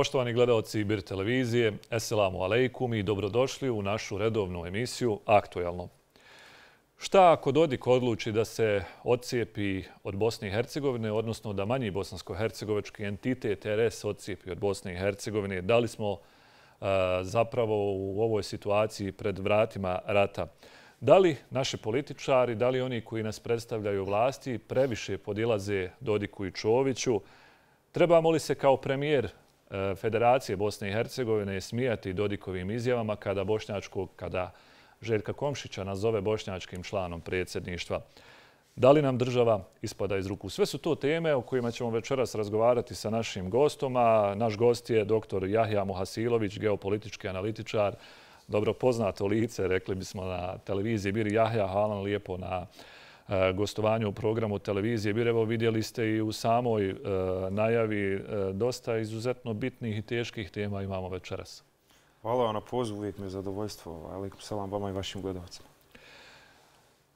Poštovani gledalci Bir televizije, eselamu alejkum i dobrodošli u našu redovnu emisiju Aktualno. Šta ako Dodik odluči da se odcijepi od Bosne i Hercegovine, odnosno da manji bosansko-hercegovački entitet RS odcijepi od Bosne i Hercegovine? Da li smo e, zapravo u ovoj situaciji pred vratima rata? Da li naši političari, da li oni koji nas predstavljaju vlasti previše podilaze Dodiku i Čoviću? Trebamo li se kao premijer Eh, Federacije Bosne i Hercegovine smijati Dodikovim izjavama kada Bošnjačkog, kada Željka Komšića nazove bošnjačkim članom predsjedništva? Da li nam država ispada iz ruku? Sve su to teme o kojima ćemo večeras razgovarati sa našim gostom. Naš gost je dr. Jahja Mohasilović, geopolitički analitičar. Dobro poznato lice, rekli bismo na televiziji. Biri Jahja, hvala lijepo na gostovanju u programu televizije. Biri, evo vidjeli ste i u samoj e, najavi e, dosta izuzetno bitnih i teških tema imamo večeras. Hvala vam na pozivu, uvijek mi je zadovoljstvo. Alikum salam vama i vašim gledovacima.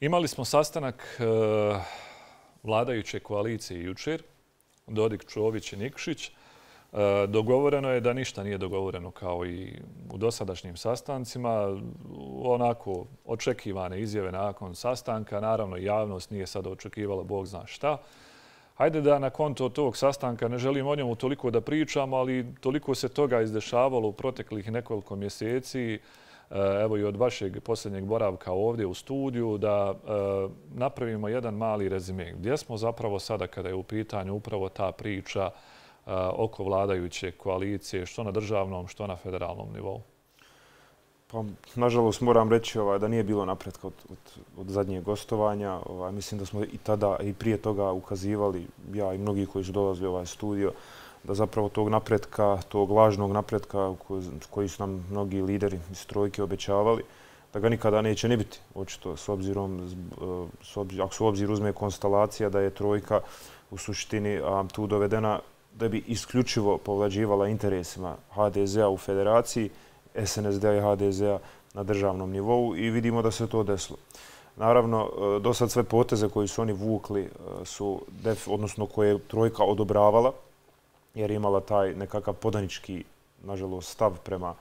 Imali smo sastanak e, vladajuće koalicije jučer, Dodik Čović i Nikšić. E, dogovoreno je da ništa nije dogovoreno kao i u dosadašnjim sastancima. Onako očekivane izjave nakon sastanka. Naravno, javnost nije sada očekivala Bog zna šta. Hajde da na konto tog sastanka ne želim o njemu toliko da pričam, ali toliko se toga izdešavalo u proteklih nekoliko mjeseci. E, evo i od vašeg posljednjeg boravka ovdje u studiju, da e, napravimo jedan mali rezime. Gdje smo zapravo sada kada je u pitanju upravo ta priča Eh, oko vladajuće koalicije, što na državnom, što na federalnom nivou? Pa, nažalost, moram reći ovaj, da nije bilo napretka od, od, od zadnjeg gostovanja. Ovaj, mislim da smo i tada i prije toga ukazivali, ja i mnogi koji su dolazili u ovaj studio, da zapravo tog napretka, tog lažnog napretka koji su nam mnogi lideri iz trojke obećavali, da ga nikada neće ne biti. Očito, s obzirom, e, ako su obzir uzme konstalacija da je trojka u suštini tu dovedena da bi isključivo povlađivala interesima HDZ-a u federaciji, SNSD-a i HDZ-a na državnom nivou i vidimo da se to desilo. Naravno, e, do sad sve poteze koji su oni vukli e, su, su, odnosno koje je trojka odobravala, jer je imala taj nekakav podanički, nažalost, stav prema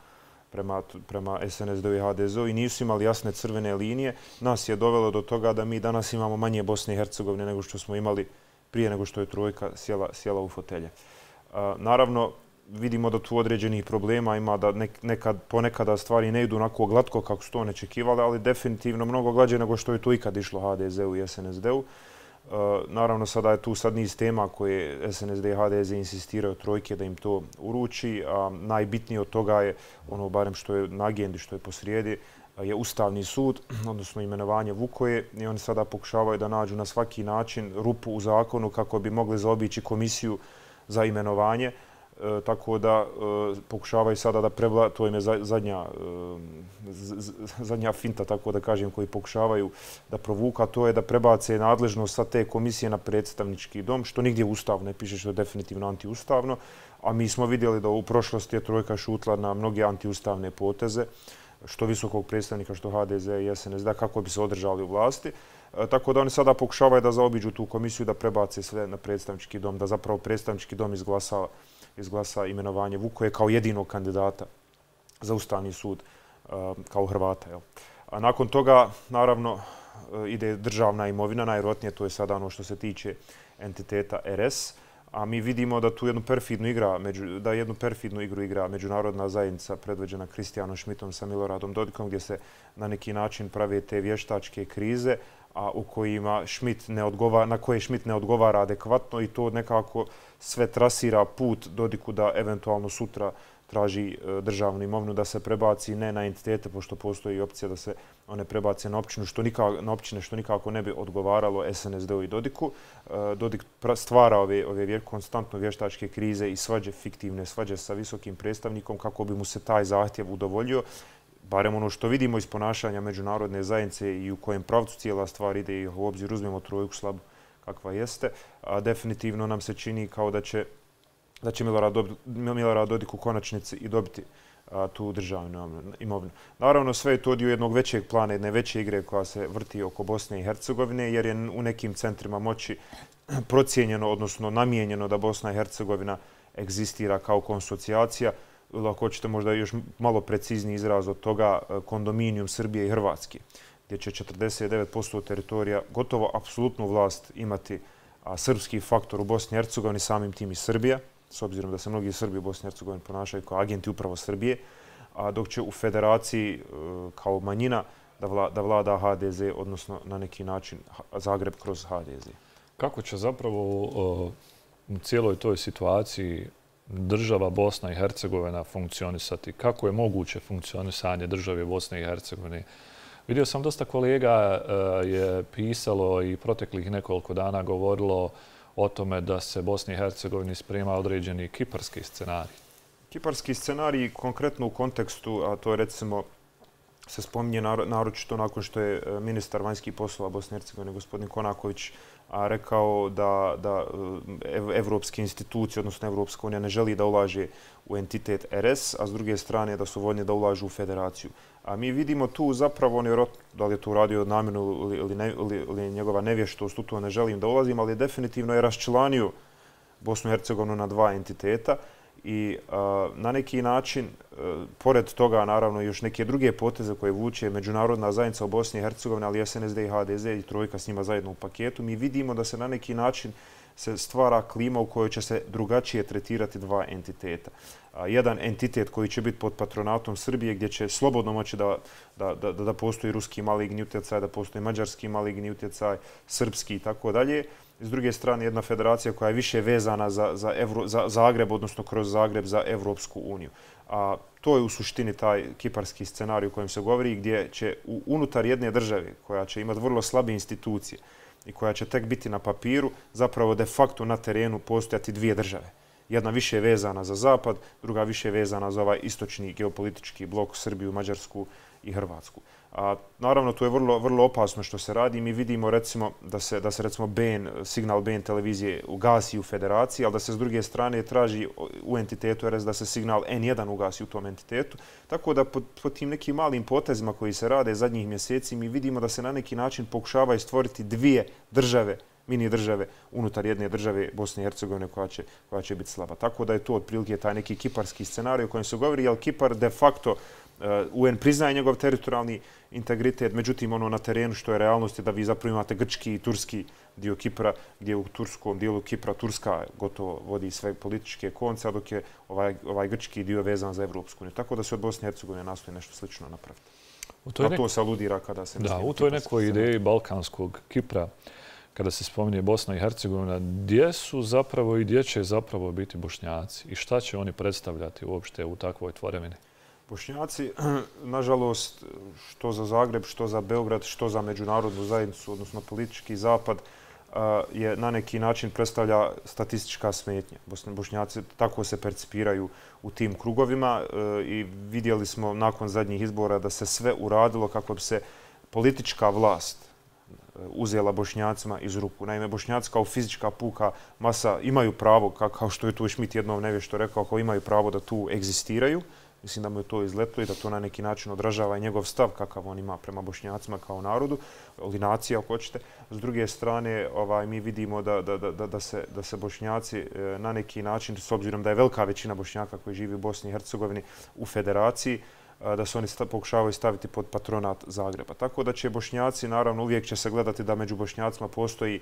prema, prema SNSD i HDZ-u i nisu imali jasne crvene linije, nas je dovelo do toga da mi danas imamo manje Bosne i Hercegovine nego što smo imali prije nego što je trojka sjela, sjela u fotelje. naravno, vidimo da tu određenih problema ima da nekad, ponekada stvari ne idu onako glatko kako su to nečekivali, ali definitivno mnogo glađe nego što je to ikad išlo HDZ-u i SNSD-u. Naravno, sada je tu sad niz tema koje SNSD i HDZ insistiraju trojke da im to uruči. A Najbitnije od toga je, ono barem što je na agendi, što je posrijedi, je Ustavni sud, odnosno imenovanje Vukoje. I oni sada pokušavaju da nađu na svaki način rupu u zakonu kako bi mogli zaobići komisiju za imenovanje. E, tako da e, pokušavaju sada da prevla, to im je zadnja, e, zadnja finta, tako da kažem, koji pokušavaju da provuka, to je da prebace nadležnost sa te komisije na predstavnički dom, što nigdje ustav ne piše, što je definitivno antiustavno, a mi smo vidjeli da u prošlosti je trojka šutla na mnoge antiustavne poteze, što visokog predstavnika, što HDZ i SNSD, kako bi se održali u vlasti. E, tako da oni sada pokušavaju da zaobiđu tu komisiju, da prebace sve na predstavnički dom, da zapravo predstavnički dom izglasa izglasa imenovanje Vukoje kao jedinog kandidata za Ustavni sud e, kao Hrvata. A nakon toga, naravno, e, ide državna imovina, najvjerojatnije to je sada ono što se tiče entiteta RS, a mi vidimo da tu jednu perfidnu igra, da jednu perfidnu igru igra međunarodna zajednica predvođena Kristijanom Šmitom sa Miloradom Dodikom, gdje se na neki način prave te vještačke krize, a u kojima Schmidt ne odgovara, na koje Schmidt ne odgovara adekvatno i to nekako sve trasira put Dodiku da eventualno sutra traži e, državnu imovnu da se prebaci ne na entitete, pošto postoji opcija da se one prebace na općinu, što nikako, na općine što nikako ne bi odgovaralo SNSD-u i Dodiku. E, Dodik stvara ove, ove vjer, konstantno vještačke krize i svađe, fiktivne svađe sa visokim predstavnikom kako bi mu se taj zahtjev udovoljio barem ono što vidimo iz ponašanja međunarodne zajednice i u kojem pravcu cijela stvar ide i u obzir uzmemo trojku slabu kakva jeste, a definitivno nam se čini kao da će da će Milorad, dobiti, Milorad Dodik u konačnici i dobiti a, tu državnu imovinu. Naravno, sve je to dio jednog većeg plana, jedne veće igre koja se vrti oko Bosne i Hercegovine, jer je u nekim centrima moći procijenjeno, odnosno namijenjeno da Bosna i Hercegovina egzistira kao konsocijacija, ili ako hoćete možda još malo precizni izraz od toga, e, kondominijum Srbije i Hrvatske, gdje će 49% teritorija gotovo apsolutnu vlast imati srpski faktor u Bosni i Hercegovini, samim tim i Srbija, s obzirom da se mnogi Srbi u Bosni i Hercegovini ponašaju kao agenti upravo Srbije, a dok će u federaciji e, kao manjina da vlada HDZ, odnosno na neki način Zagreb kroz HDZ. Kako će zapravo e, u cijeloj toj situaciji država Bosna i Hercegovina funkcionisati? Kako je moguće funkcionisanje države Bosne i Hercegovine? Vidio sam dosta kolega e, je pisalo i proteklih nekoliko dana govorilo o o tome da se Bosni i Hercegovini sprema određeni kiparski scenarij. Kiparski scenarij konkretno u kontekstu, a to je recimo se spominje naročito nakon što je e, ministar vanjskih poslova Bosne i Hercegovine, gospodin Konaković, a rekao da, da eh, evropske institucije, odnosno Evropska unija, ne želi da ulaže u entitet RS, a s druge strane da su voljni da ulažu u federaciju. A mi vidimo tu zapravo, on je, da li je to uradio namjerno ili, ili, ne, ili, ili njegova nevještost, u to ne želim da ulazim, ali definitivno je raščlanio Bosnu i Hercegovinu na dva entiteta i na neki način, e, pored toga naravno još neke druge poteze koje vuče Međunarodna zajednica u Bosni i Hercegovini, ali SNSD i HDZ i trojka s njima zajedno u paketu, mi vidimo da se na neki način se stvara klima u kojoj će se drugačije tretirati dva entiteta. Jedan entitet koji će biti pod patronatom Srbije gdje će slobodno moći da, da, da, da postoji ruski maligni utjecaj, da postoji mađarski maligni utjecaj, srpski i tako dalje. S druge strane, jedna federacija koja je više vezana za, za, Evro, za Zagreb, odnosno kroz Zagreb za Evropsku uniju. A to je u suštini taj kiparski scenarij u kojem se govori, gdje će unutar jedne države, koja će imati vrlo slabe institucije i koja će tek biti na papiru, zapravo de facto na terenu postojati dvije države. Jedna više je vezana za Zapad, druga više je vezana za ovaj istočni geopolitički blok Srbiju, Mađarsku i Hrvatsku. A, naravno, to je vrlo, vrlo opasno što se radi. Mi vidimo recimo da se, da se recimo BN, signal BN televizije ugasi u federaciji, ali da se s druge strane traži u entitetu RS da se signal N1 ugasi u tom entitetu. Tako da po, po tim nekim malim potezima koji se rade zadnjih mjeseci mi vidimo da se na neki način pokušavaju stvoriti dvije države mini države unutar jedne države Bosne i Hercegovine koja će, koja će biti slaba. Tako da je to otprilike taj neki kiparski scenarij o kojem se govori, jer Kipar de facto Uh, UN priznaje njegov teritorijalni integritet, međutim ono na terenu što je realnost je da vi zapravo imate grčki i turski dio Kipra, gdje u turskom dijelu Kipra Turska gotovo vodi sve političke konce, a dok je ovaj, ovaj grčki dio vezan za Evropsku uniju. Tako da se od Bosne i Hercegovine nastoji nešto slično napraviti. U to, nek... to se aludira kada se... Da, u toj nekoj ideji balkanskog Kipra, kada se spominje Bosna i Hercegovina, gdje su zapravo i gdje će zapravo biti bošnjaci i šta će oni predstavljati uopšte u takvoj tvoremini? Bošnjaci, nažalost, što za Zagreb, što za Beograd, što za međunarodnu zajednicu, odnosno politički zapad, eh, je na neki način predstavlja statistička smetnja. Bošnjaci tako se percipiraju u tim krugovima eh, i vidjeli smo nakon zadnjih izbora da se sve uradilo kako bi se politička vlast eh, uzela bošnjacima iz ruku. Naime, bošnjaci kao fizička puka masa imaju pravo, kao što je tu Šmit jednom nevješto rekao, kao imaju pravo da tu egzistiraju, Mislim da mu je to izletlo i da to na neki način odražava i njegov stav kakav on ima prema bošnjacima kao narodu, ili nacija ako hoćete. S druge strane, ovaj, mi vidimo da, da, da, da, se, da se bošnjaci e, na neki način, s obzirom da je velika većina bošnjaka koji živi u Bosni i Hercegovini u federaciji, e, da se oni pokušavaju staviti pod patronat Zagreba. Tako da će bošnjaci, naravno, uvijek će se gledati da među bošnjacima postoji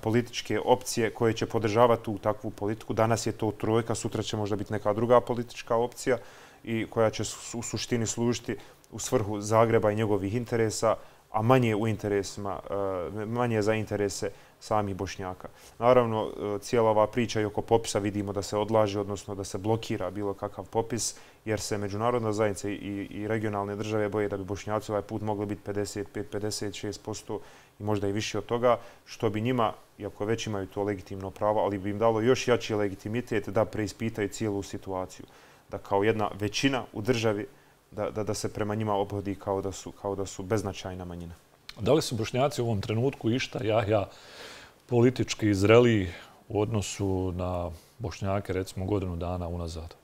političke opcije koje će podržavati tu takvu politiku. Danas je to trojka, sutra će možda biti neka druga politička opcija i koja će u suštini služiti u svrhu Zagreba i njegovih interesa, a manje u interesima, e, manje za interese samih Bošnjaka. Naravno, e, cijela ova priča i oko popisa vidimo da se odlaže, odnosno da se blokira bilo kakav popis, jer se međunarodna zajednica i, i regionalne države boje da bi Bošnjaci ovaj put mogli biti 55-56% i možda i više od toga, što bi njima, iako već imaju to legitimno pravo, ali bi im dalo još jači legitimitet da preispitaju cijelu situaciju da kao jedna većina u državi da, da, da se prema njima obhodi kao da su, kao da su beznačajna manjina. Da li su bošnjaci u ovom trenutku išta jahja politički izreli u odnosu na bošnjake recimo godinu dana unazad?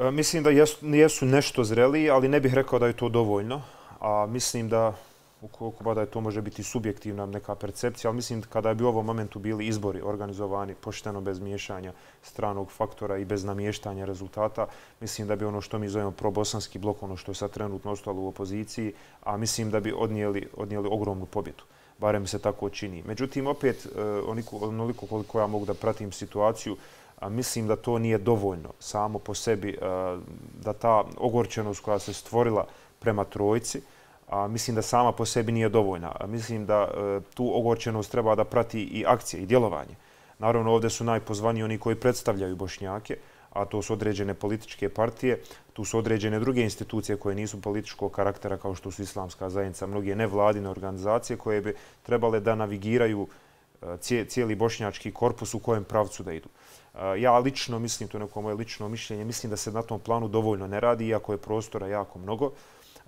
E, mislim da jesu, jesu nešto zreli, ali ne bih rekao da je to dovoljno. A mislim da ukoliko da je to može biti subjektivna neka percepcija, ali mislim kada bi u ovom momentu bili izbori organizovani pošteno bez miješanja stranog faktora i bez namještanja rezultata, mislim da bi ono što mi zovemo probosanski blok, ono što je sad trenutno ostalo u opoziciji, a mislim da bi odnijeli, odnijeli ogromnu pobjedu. Barem se tako čini. Međutim, opet, e, onoliko, onoliko koliko ja mogu da pratim situaciju, a mislim da to nije dovoljno samo po sebi, e, da ta ogorčenost koja se stvorila prema trojci, a mislim da sama po sebi nije dovoljna. A mislim da e, tu ogorčenost treba da prati i akcije i djelovanje. Naravno, ovdje su najpozvaniji oni koji predstavljaju Bošnjake, a to su određene političke partije, tu su određene druge institucije koje nisu političkog karaktera kao što su Islamska zajednica, mnoge nevladine organizacije koje bi trebale da navigiraju e, cijeli bošnjački korpus u kojem pravcu da idu. E, ja lično mislim, to je neko moje lično mišljenje, mislim da se na tom planu dovoljno ne radi, iako je prostora jako mnogo.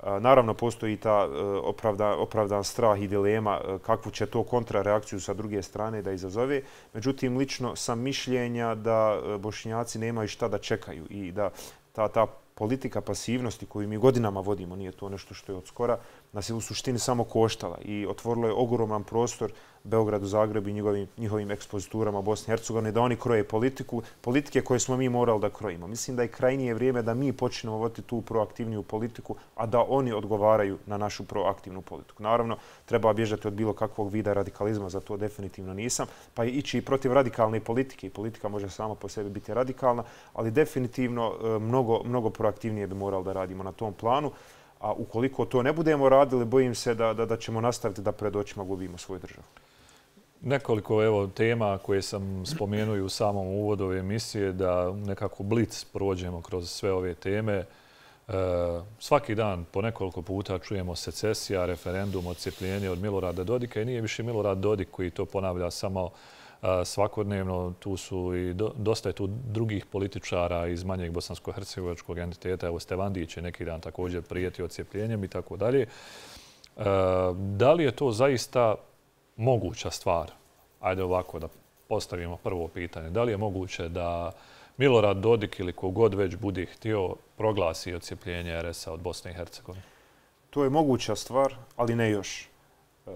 Naravno, postoji ta e, opravda, opravdan strah i dilema e, kakvu će to kontrareakciju sa druge strane da izazove. Međutim, lično sam mišljenja da e, bošnjaci nemaju šta da čekaju i da ta politika pasivnosti koju mi godinama vodimo, nije to nešto što je od skora, nas je u suštini samo koštala i otvorilo je ogroman prostor Beogradu, Zagrebu i njihovim, njihovim ekspoziturama Bosne i Hercegovine, da oni kroje politiku, politike koje smo mi morali da krojimo. Mislim da je krajnije vrijeme da mi počnemo voditi tu proaktivniju politiku, a da oni odgovaraju na našu proaktivnu politiku. Naravno, treba bježati od bilo kakvog vida radikalizma, za to definitivno nisam, pa i ići i protiv radikalne politike. I politika može sama po sebi biti radikalna, ali definitivno e, mnogo, mnogo proaktivnije bi morali da radimo na tom planu. A ukoliko to ne budemo radili, bojim se da, da, da ćemo nastaviti da pred očima gubimo svoju državu. Nekoliko evo, tema koje sam spomenuo u samom uvodu ove emisije, da nekako blic prođemo kroz sve ove teme. E, svaki dan po nekoliko puta čujemo secesija, referendum, odcepljenje od Milorada Dodika i nije više Milorad Dodik koji to ponavlja samo svakodnevno. Tu su i dosta je tu drugih političara iz manjeg bosansko-hercegovačkog entiteta. Evo Stevandić je neki dan također prijetio odcepljenjem i tako dalje. Da li je to zaista moguća stvar? Ajde ovako da postavimo prvo pitanje. Da li je moguće da Milorad Dodik ili kogod već budi htio proglasi odcepljenje RS-a od Bosne i Hercegovine? To je moguća stvar, ali ne još. E,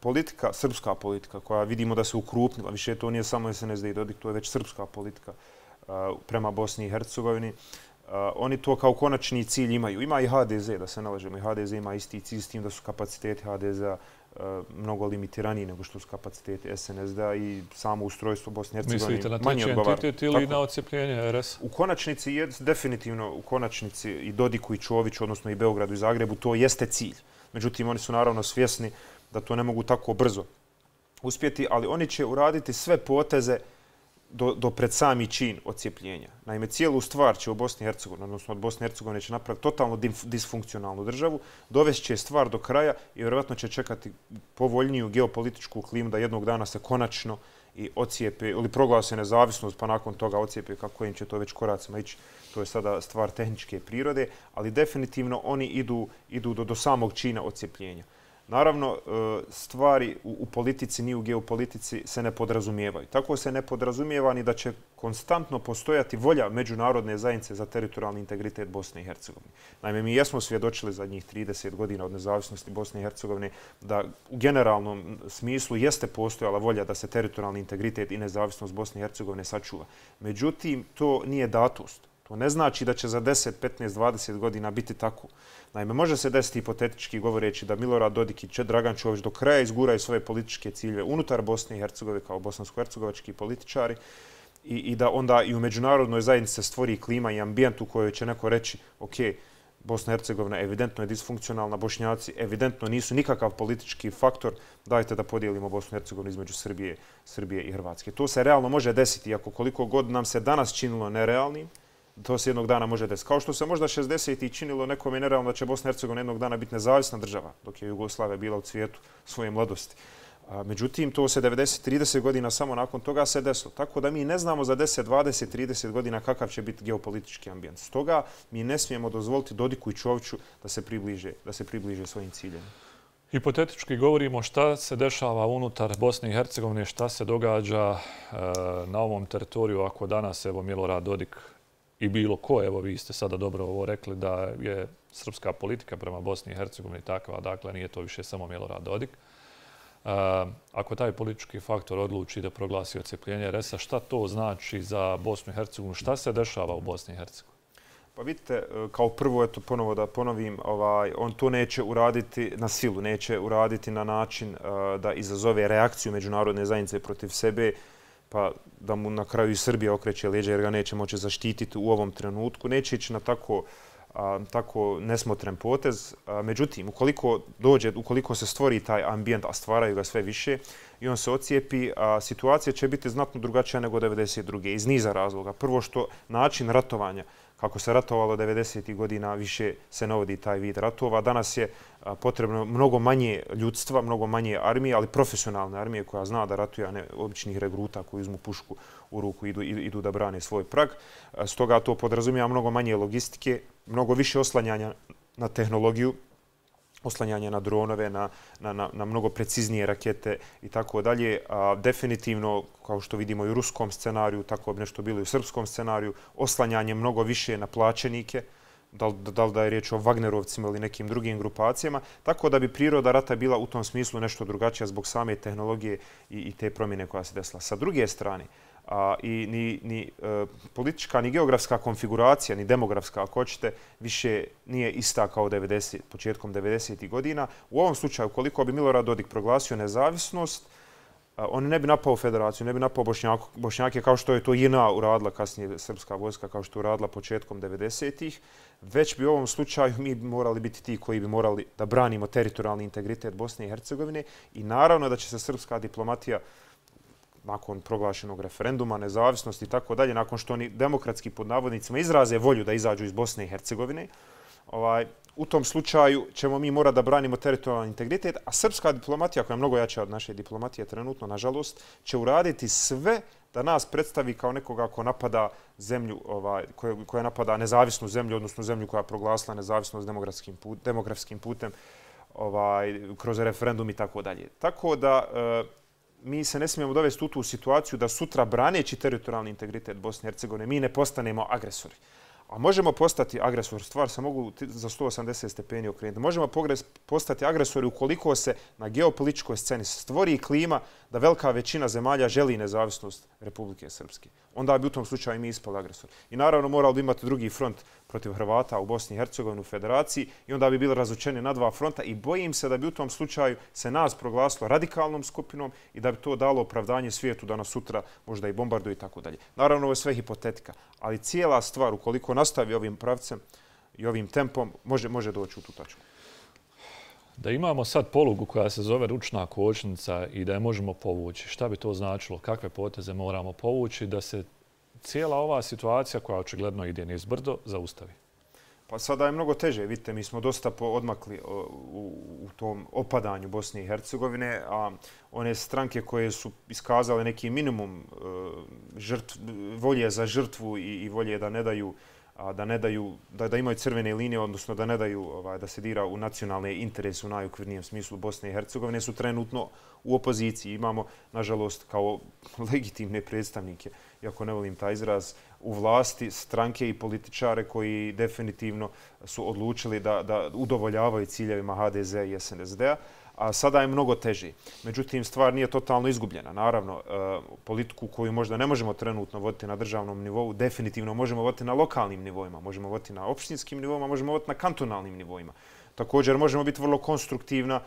Politika, srpska politika, koja vidimo da se ukrupnila, više to nije samo SNSD i Dodik, to je već srpska politika uh, prema Bosni i Hercegovini. Uh, oni to kao konačni cilj imaju. Ima i HDZ, da se nalažemo. I HDZ ima isti cilj s tim da su kapaciteti HDZ-a uh, mnogo limitiraniji nego što su kapaciteti SNSD-a i samo ustrojstvo Bosne i Hercegovine Mislite na treći entitet ili na ocijepljenje RS? U konačnici, je, definitivno u konačnici i Dodiku i Čoviću, odnosno i Beogradu i Zagrebu, to jeste cilj. Međutim, oni su naravno svjesni da to ne mogu tako brzo uspjeti, ali oni će uraditi sve poteze do, do pred sami čin ocijepljenja. Naime, cijelu stvar će u Bosni i Hercegovini, odnosno od Bosne i Hercegovine će napraviti totalno disfunkcionalnu državu, dovest će stvar do kraja i vjerovatno će čekati povoljniju geopolitičku klimu da jednog dana se konačno i ocijepe, ili proglase nezavisnost, pa nakon toga ocijepe kako im će to već koracima ići. To je sada stvar tehničke prirode, ali definitivno oni idu, idu do, do samog čina ocijepljenja. Naravno, e, stvari u politici, ni u geopolitici, se ne podrazumijevaju. Tako se ne podrazumijeva ni da će konstantno postojati volja međunarodne zajednice za teritorijalni integritet Bosne i Hercegovine. Naime, mi jesmo svjedočili za njih 30 godina od nezavisnosti Bosne i Hercegovine da u generalnom smislu jeste postojala volja da se teritorijalni integritet i nezavisnost Bosne i Hercegovine sačuva. Međutim, to nije datost. To ne znači da će za 10, 15, 20 godina biti tako. Naime, može se desiti hipotetički govoreći da Milorad Dodik i Dragan Čović do kraja izguraju svoje političke cilje unutar Bosne i Hercegove kao bosansko-hercegovački političari i, i da onda i u međunarodnoj zajednici se stvori klima i ambijent u kojoj će neko reći ok, Bosna i Hercegovina evidentno je disfunkcionalna, Bošnjaci evidentno nisu nikakav politički faktor, dajte da podijelimo Bosnu i Hercegovinu između Srbije, Srbije i Hrvatske. To se realno može desiti, ako koliko god nam se danas činilo nerealnim, to se jednog dana može desiti. Kao što se možda 60. i činilo nekom nerealno da će Bosna i Hercegovina jednog dana biti nezavisna država, dok je Jugoslavia bila u cvijetu svoje mladosti. A, međutim, to se 90-30 godina samo nakon toga se desilo. Tako da mi ne znamo za 10, 20, 30 godina kakav će biti geopolitički ambijent. Stoga mi ne smijemo dozvoliti Dodiku i Čoviću da se približe, da se približe svojim ciljem. Hipotetički govorimo šta se dešava unutar Bosne i Hercegovine, šta se događa e, na ovom teritoriju ako danas evo Milorad Dodik i bilo ko, evo vi ste sada dobro ovo rekli, da je srpska politika prema Bosni i Hercegovini takva, dakle nije to više samo Milorad Dodik. E, ako taj politički faktor odluči da proglasi ocepljenje RS-a, šta to znači za Bosnu i Hercegovinu? Šta se dešava u Bosni i Hercegovini? Pa vidite, e, kao prvo, eto, ponovo da ponovim, ovaj, on to neće uraditi na silu, neće uraditi na način uh, da izazove reakciju međunarodne zajednice protiv sebe, pa da mu na kraju i Srbija okreće leđa jer ga neće moći zaštititi u ovom trenutku. Neće ići na tako, a, tako nesmotren potez. A, međutim, ukoliko dođe, ukoliko se stvori taj ambijent, a stvaraju ga sve više, i on se ocijepi, a, situacija će biti znatno drugačija nego 92. iz niza razloga. Prvo što način ratovanja kako se ratovalo 90. godina, više se navodi taj vid ratova. Danas je potrebno mnogo manje ljudstva, mnogo manje armije, ali profesionalne armije koja zna da ratuje, a ne običnih regruta koji uzmu pušku u ruku i idu, idu da brane svoj prag. Stoga to podrazumija mnogo manje logistike, mnogo više oslanjanja na tehnologiju, oslanjanje na dronove, na, na, na, na mnogo preciznije rakete i tako dalje. Definitivno, kao što vidimo i u ruskom scenariju, tako bi nešto bilo i u srpskom scenariju, oslanjanje mnogo više na plaćenike, da li, da li da je riječ o Wagnerovcima ili nekim drugim grupacijama, tako da bi priroda rata bila u tom smislu nešto drugačija zbog same tehnologije i, i te promjene koja se desila. Sa druge strane, a, i ni, ni e, politička, ni geografska konfiguracija, ni demografska, ako hoćete, više nije ista kao 90, početkom 90. godina. U ovom slučaju, koliko bi Milorad Dodik proglasio nezavisnost, a, on ne bi napao federaciju, ne bi napao Bošnjak, Bošnjake kao što je to JNA uradila kasnije srpska vojska, kao što je uradila početkom 90-ih, Već bi u ovom slučaju mi morali biti ti koji bi morali da branimo teritorijalni integritet Bosne i Hercegovine i naravno da će se srpska diplomatija nakon proglašenog referenduma, nezavisnosti i tako dalje, nakon što oni demokratski pod navodnicima izraze volju da izađu iz Bosne i Hercegovine, ovaj, u tom slučaju ćemo mi mora da branimo teritorijalni integritet, a srpska diplomatija, koja je mnogo jača od naše diplomatije trenutno, nažalost, će uraditi sve da nas predstavi kao nekoga ko napada zemlju, ovaj, koja, koja napada nezavisnu zemlju, odnosno zemlju koja je proglasila nezavisnost demografskim, put, demografskim putem ovaj, kroz referendum i tako dalje. Tako da, e, mi se ne smijemo dovesti u tu situaciju da sutra braneći teritorijalni integritet Bosne i Hercegovine mi ne postanemo agresori. A možemo postati agresor, stvar se mogu za 180 stepeni okrenuti. Možemo postati agresori ukoliko se na geopolitičkoj sceni stvori klima da velika većina zemalja želi nezavisnost Republike Srpske. Onda bi u tom slučaju mi ispali agresor. I naravno morali bi imati drugi front protiv Hrvata u Bosni i Hercegovini u federaciji i onda bi bili razučeni na dva fronta i bojim se da bi u tom slučaju se nas proglasilo radikalnom skupinom i da bi to dalo opravdanje svijetu da nas sutra možda i bombarduje i tako dalje. Naravno, ovo je sve hipotetika, ali cijela stvar, ukoliko nastavi ovim pravcem i ovim tempom, može, može doći u tu tačku. Da imamo sad polugu koja se zove ručna kočnica i da je možemo povući, šta bi to značilo? Kakve poteze moramo povući da se cijela ova situacija koja očigledno ide niz brdo zaustavi? Pa sada je mnogo teže. Vidite, mi smo dosta odmakli u, u tom opadanju Bosne i Hercegovine, a one stranke koje su iskazale neki minimum e, žrtv, volje za žrtvu i, i volje da ne daju a da ne daju da da imaju crvene linije odnosno da ne daju ovaj da se dira u nacionalne interese u najukvirnijem smislu Bosne i Hercegovine su trenutno u opoziciji imamo nažalost kao legitimne predstavnike iako ne volim taj izraz u vlasti stranke i političare koji definitivno su odlučili da da udovoljavaju ciljevima HDZ i SNSD-a a sada je mnogo teži. Međutim, stvar nije totalno izgubljena. Naravno, e, politiku koju možda ne možemo trenutno voditi na državnom nivou, definitivno možemo voditi na lokalnim nivoima, možemo voditi na opštinskim nivoima, možemo voditi na kantonalnim nivoima. Također, možemo biti vrlo konstruktivna,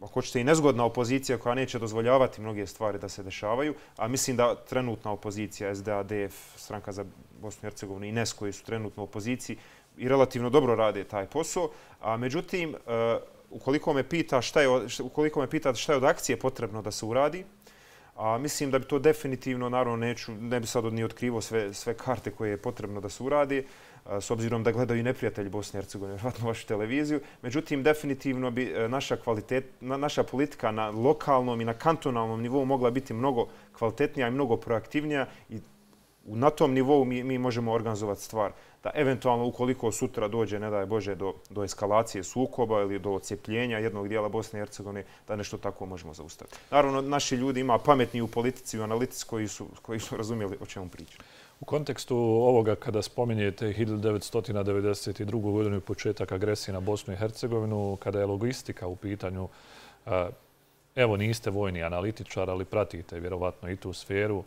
ako hoćete i nezgodna opozicija koja neće dozvoljavati mnoge stvari da se dešavaju, a mislim da trenutna opozicija, SDA, DF, stranka za Bosnu i Hercegovinu i NES koji su trenutno u opoziciji i relativno dobro rade taj posao. A međutim, eh, ukoliko me pita šta je ukoliko me pita šta je od akcije potrebno da se uradi, a mislim da bi to definitivno naravno neću ne bi sad ni otkrivo sve sve karte koje je potrebno da se uradi s obzirom da gledaju neprijatelji Bosne i Hercegovine vjerovatno vašu televiziju međutim definitivno bi e, naša kvalitet naša politika na lokalnom i na kantonalnom nivou mogla biti mnogo kvalitetnija i mnogo proaktivnija i na tom nivou mi, mi možemo organizovati stvar da eventualno ukoliko sutra dođe, ne daj Bože, do, do eskalacije sukoba ili do ocijepljenja jednog dijela Bosne i Hercegovine, da nešto tako možemo zaustaviti. Naravno, naši ljudi ima pametni u politici i u analitici koji su, koji su razumijeli o čemu pričamo. U kontekstu ovoga kada spominjete 1992. godinu i početak agresije na Bosnu i Hercegovinu, kada je logistika u pitanju, evo niste vojni analitičar, ali pratite vjerovatno i tu sferu,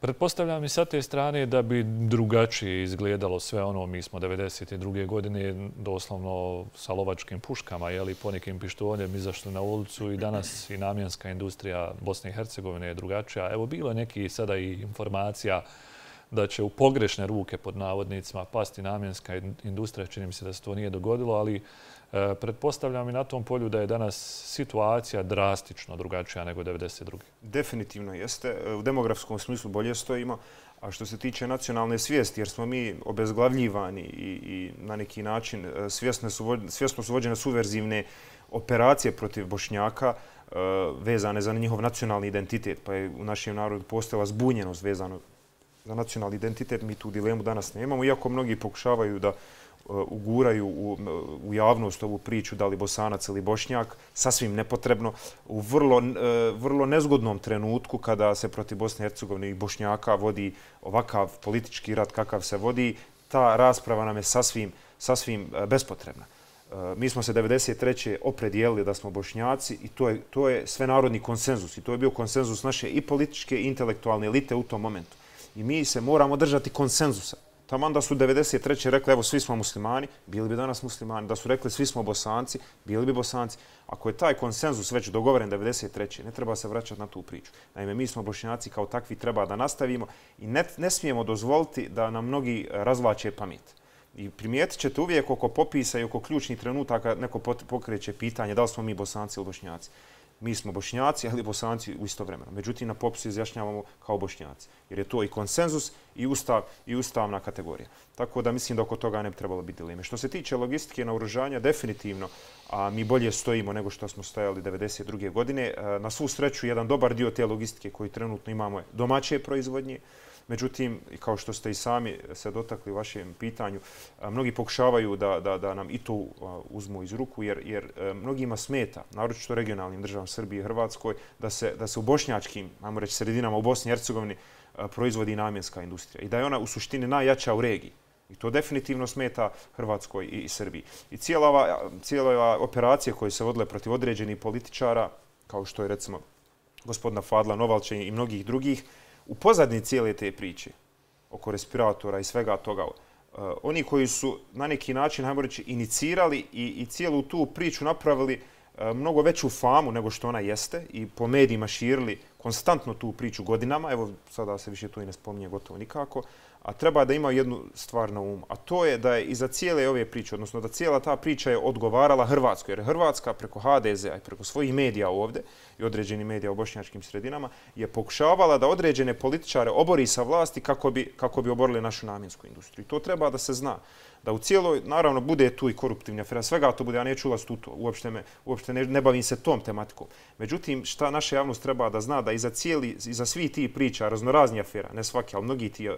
Pretpostavljam i sa te strane da bi drugačije izgledalo sve ono. Mi smo 1992. godine doslovno sa lovačkim puškama, jeli, po nekim pištoljem izašli na ulicu i danas i namjenska industrija Bosne i Hercegovine je drugačija. Evo, bilo je neki sada i informacija da će u pogrešne ruke pod navodnicima pasti namjenska industrija. Čini mi se da se to nije dogodilo, ali e, pretpostavljam i na tom polju da je danas situacija drastično drugačija nego 1992. Definitivno jeste. E, u demografskom smislu bolje stojimo. A što se tiče nacionalne svijesti, jer smo mi obezglavljivani i, i na neki način e, svjesno su, svjesno su vođene suverzivne operacije protiv Bošnjaka, e, vezane za njihov nacionalni identitet, pa je u našem narodu postala zbunjenost vezano za nacionalni identitet, mi tu dilemu danas nemamo, iako mnogi pokušavaju da uh, uguraju u, u javnost ovu priču da li bosanac ili bošnjak, sasvim nepotrebno, u vrlo, uh, vrlo nezgodnom trenutku kada se protiv Bosne i Hercegovine i bošnjaka vodi ovakav politički rat kakav se vodi, ta rasprava nam je sasvim, sasvim uh, bespotrebna. Mi smo se 1993. opredijelili da smo bošnjaci i to je, to je sve narodni konsenzus i to je bio konsenzus naše i političke i intelektualne elite u tom momentu i mi se moramo držati konsenzusa. Tamo da su 93. rekli, evo, svi smo muslimani, bili bi danas muslimani. Da su rekli, svi smo bosanci, bili bi bosanci. Ako je taj konsenzus već dogovoren 93. ne treba se vraćati na tu priču. Naime, mi smo bošnjaci kao takvi treba da nastavimo i ne, ne smijemo dozvoliti da nam mnogi e, razvlače pamet. I primijetit ćete uvijek oko popisa i oko ključnih trenutaka neko pokreće pitanje da li smo mi bosanci ili bošnjaci mi smo bošnjaci, ali bosanci u isto vremeno. Međutim, na popisu izjašnjavamo kao bošnjaci. Jer je to i konsenzus i, ustav, i ustavna kategorija. Tako da mislim da oko toga ne bi trebalo biti dileme. Što se tiče logistike na uružanja, definitivno a, mi bolje stojimo nego što smo stajali 1992. godine. E, na svu sreću, jedan dobar dio te logistike koji trenutno imamo je domaće proizvodnje. Međutim, kao što ste i sami se dotakli u vašem pitanju, e, mnogi pokušavaju da, da, da nam i to e, uzmu iz ruku, jer, jer mnogima smeta, naročito regionalnim državam Srbije i Hrvatskoj, da se, da se u bošnjačkim, ajmo reći, sredinama u Bosni i Hercegovini proizvodi namjenska industrija i da je ona u suštini najjača u regiji. I to definitivno smeta Hrvatskoj i Srbiji. I cijela ova, cijela ova operacija koje se vodile protiv određenih političara, kao što je recimo gospodina Fadla Novalče i mnogih drugih, u pozadnji cijele te priče oko respiratora i svega toga, uh, oni koji su na neki način, hajmo reći, inicirali i, i cijelu tu priču napravili uh, mnogo veću famu nego što ona jeste i po medijima širili konstantno tu priču godinama, evo sada se više to i ne spominje gotovo nikako, a treba da ima jednu stvar na umu, a to je da je iza cijele ove priče, odnosno da cijela ta priča je odgovarala Hrvatskoj, jer Hrvatska preko HDZ-a i preko svojih medija ovde i određeni medija u bošnjačkim sredinama je pokušavala da određene političare obori sa vlasti kako bi, kako bi oborili našu namjensku industriju. To treba da se zna da u cijeloj, naravno, bude tu i koruptivna afera, svega to bude, ja neću ulaziti u to, uopšte, me, uopšte ne, ne bavim se tom tematikom. Međutim, šta naša javnost treba da zna, da iza, cijeli, iza svi ti priča, raznorazni afera, ne svaki, ali mnogi ti eh,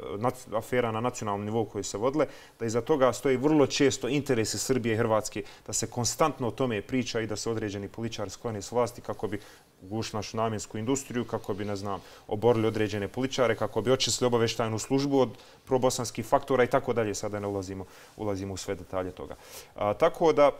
afera na nacionalnom nivou koje se vodile, da iza toga stoji vrlo često interese Srbije i Hrvatske, da se konstantno o tome priča i da se određeni političari skloni s vlasti kako bi gušili našu namjensku industriju, kako bi, ne znam, oborili određene političare, kako bi očistili obaveštajnu službu od probosanskih faktora i tako dalje. Sada ne ulazimo, ulazimo u sve detalje toga. A, tako da,